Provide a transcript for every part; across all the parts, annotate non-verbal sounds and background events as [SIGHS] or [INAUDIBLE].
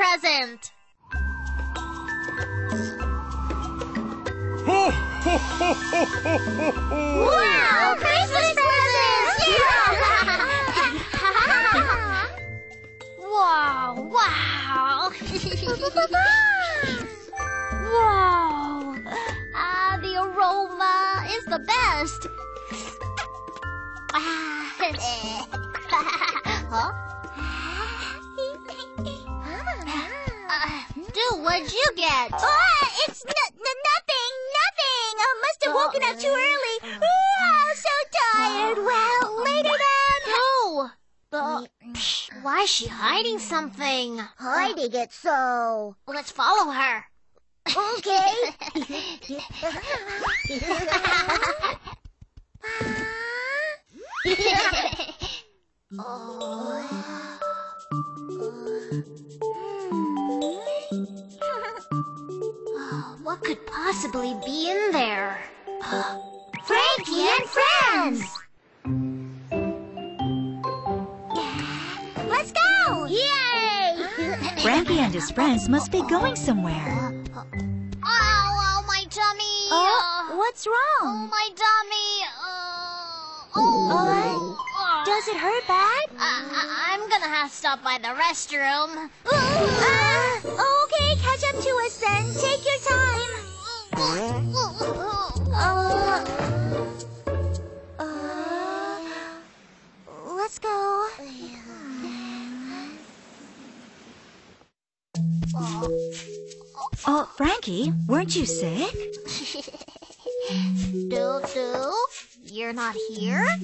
present. Wow, Christmas presents! Yeah! [LAUGHS] wow, wow. [LAUGHS] wow. Ah, the aroma is the best. [LAUGHS] Huh? What'd you get? Oh, it's n- n- nothing, nothing. I must have woken up too early. Oh, so tired. Well, later then. No. Uh, why is she hiding something? Hiding it so. Let's follow her. Okay. [LAUGHS] [LAUGHS] [LAUGHS] Oh, possibly be in there? Franky and friends. Let's go. Yay! [LAUGHS] Franky and his friends must be going somewhere. Oh, ow, my tummy. Oh, what's wrong? Oh, my tummy. Uh, oh. What? Does it hurt bad? I, I, I'm gonna have to stop by the restroom. Uh, okay, catch up to us then. Take. Uh, uh, let's go. Oh, Franky, weren't you sick? [LAUGHS] Doo doo, you're not here? [LAUGHS]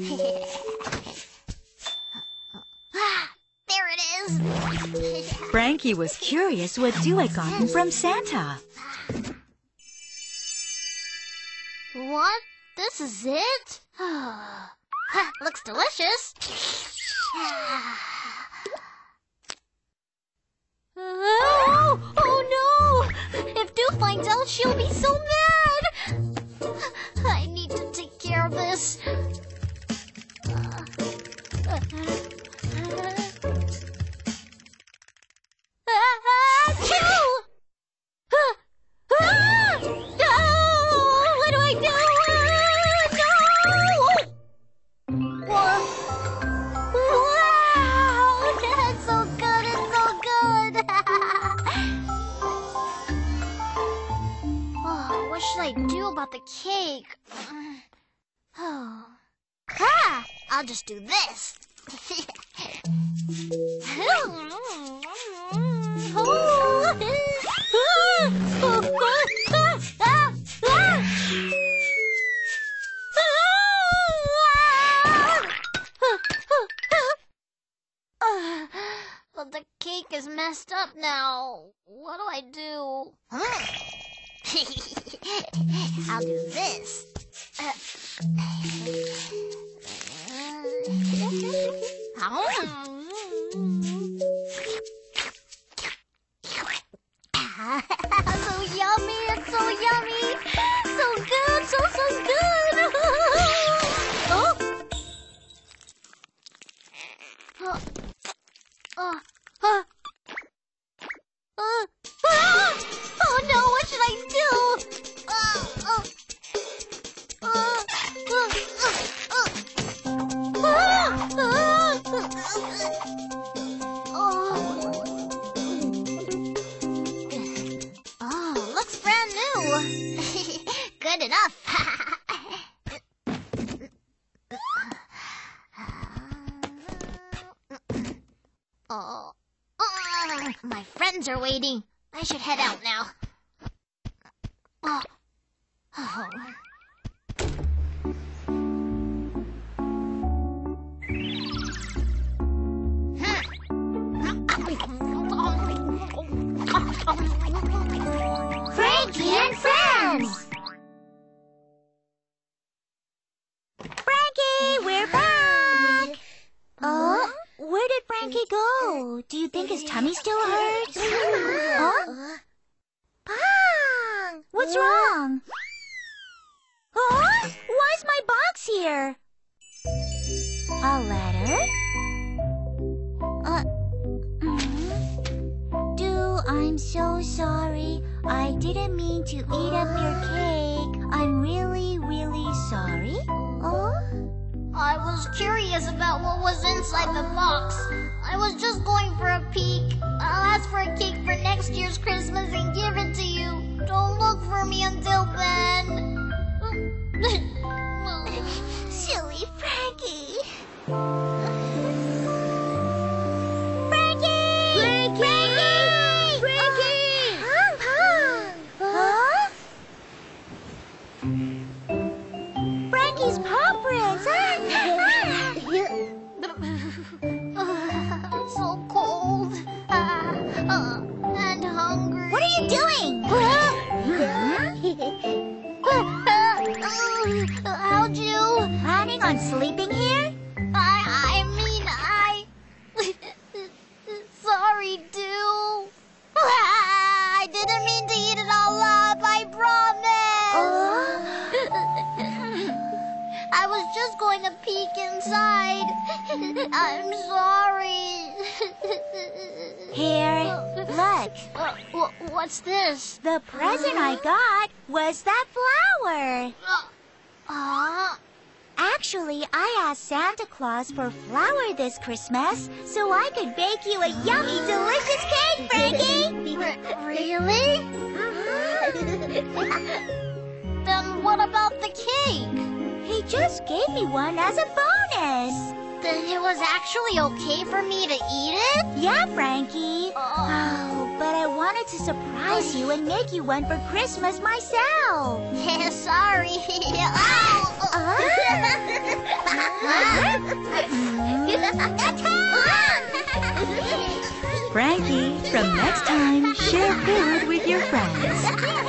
there it is. [LAUGHS] Franky was curious what Dew had gotten from Santa. What? This is it? [SIGHS] Looks delicious. [SIGHS] Oh, oh no! If Dew finds out, she'll be so mad! [SIGHS] I need to take care of this. Should I do about the cake? [SIGHS] Oh. Ah! I'll just do this. [LAUGHS] But the cake is messed up now. What do I do? [LAUGHS] I'll do this. Uh, [LAUGHS] so Oh. Looks brand new. [LAUGHS] Good enough. [LAUGHS] oh. Oh, my friends are waiting. I should head out now. Oh. Oh. Franky go? Do you think his tummy still hurts? Huh? Pong! What's wrong? Huh? Why's my box here? A letter? Uh, mm, Dew I'm so sorry. I didn't mean to eat up your cake. I'm really, really sorry. Oh? I was curious about what was inside the box. I was just going for a peek. I'll ask for a cake for next year's Christmas and give it to on sleeping here? I, I mean, I. [LAUGHS] Sorry, Dew. [LAUGHS] I didn't mean to eat it all up, I promise. [LAUGHS] I was just going to peek inside. I'm sorry. Here, look. Uh, wh- what's this? The present I got was that flower. Uh, Actually, I asked Santa Claus for flour this Christmas so I could bake you a yummy, delicious cake, Franky. [LAUGHS] really? Uh-huh. [LAUGHS] then what about the cake? He just gave me one as a bonus. Then it was actually okay for me to eat it? Yeah, Franky. Oh. Oh, but I wanted to surprise you and make you one for Christmas myself. [LAUGHS] Sorry. Ow! Oh. From next time, share food with your friends.